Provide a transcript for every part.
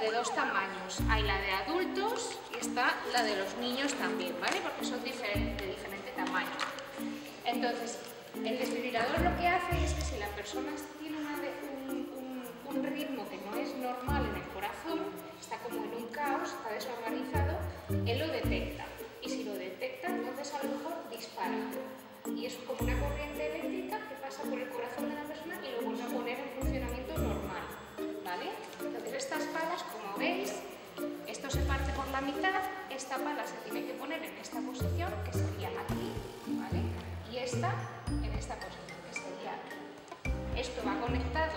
de dos tamaños. Hay la de adultos y está la de los niños también, ¿vale? Porque son diferentes, de diferente tamaño. Entonces, el desfibrilador lo que hace es que si la persona se parte por la mitad, esta pala se tiene que poner en esta posición, que sería aquí, ¿vale? Y esta esta posición, que sería esto va conectado,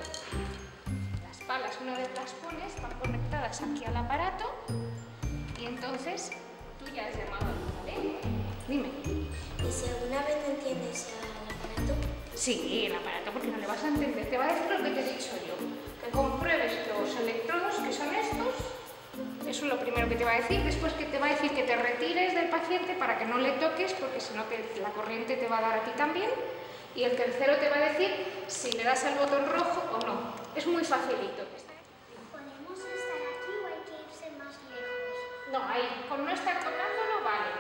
las palas una vez las pones van conectadas aquí al aparato y entonces tú ya has llamado al ¿vale? Dime. ¿Y si alguna vez no entiendes el aparato? Sí, el aparato porque no le vas a entender, te va a decir lo que te he dicho yo, que compruebes los electrodos que son estos eso es lo primero que te va a decir. Después que te va a decir que te retires del paciente para que no le toques, porque si no la corriente te va a dar a ti también y el tercero te va a decir si le das al botón rojo o no. Es muy facilito. ¿Podemos estar aquí o hay que irse más lejos? No, ahí, con no estar tocándolo vale,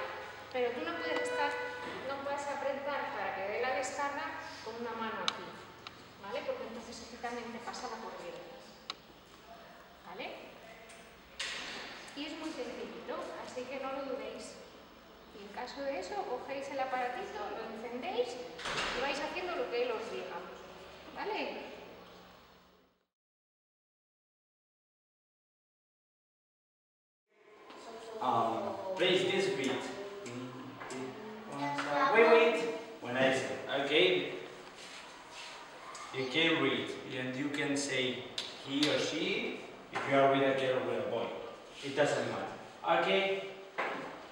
pero tú no puedes estar, no puedes apretar para que dé la descarga con una mano aquí, ¿vale? Porque entonces aquí también te pasa la corriente, ¿vale? Y es muy sencillito, así que no lo dudéis. Y en caso de eso, cogéis el aparatito, lo encendéis y vais haciendo lo que él os diga. ¿Vale? Um, please this beat. Wait, wait. When I say, okay, you can read and you can say he or she if you are with a girl or with a boy. It doesn't matter. Okay?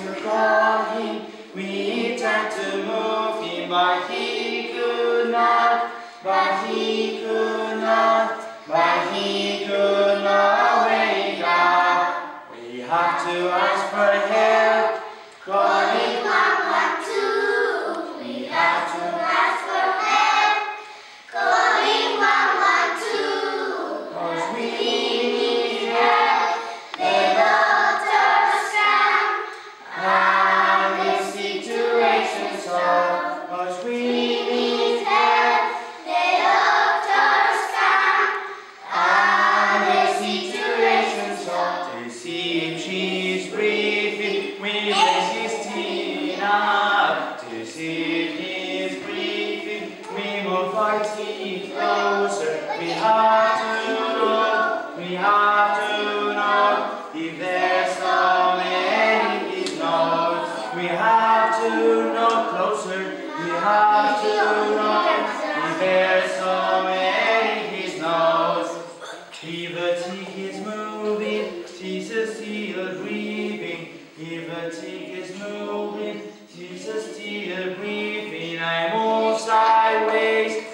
call him, we tried to move him, but he could not, but he We have to know, we have to know, if there's no many is known. We have to know closer, we have to know, if there's so many his knows. Liberty is moving, Jesus still breathing. Liberty is moving, Jesus still breathing. I move sideways.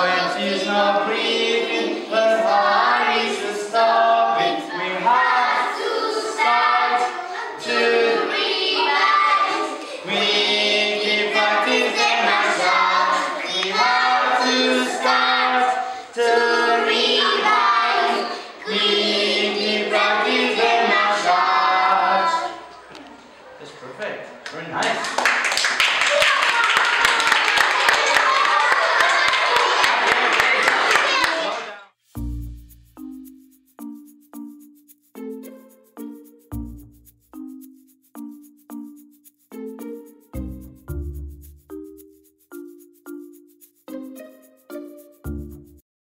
Yeah.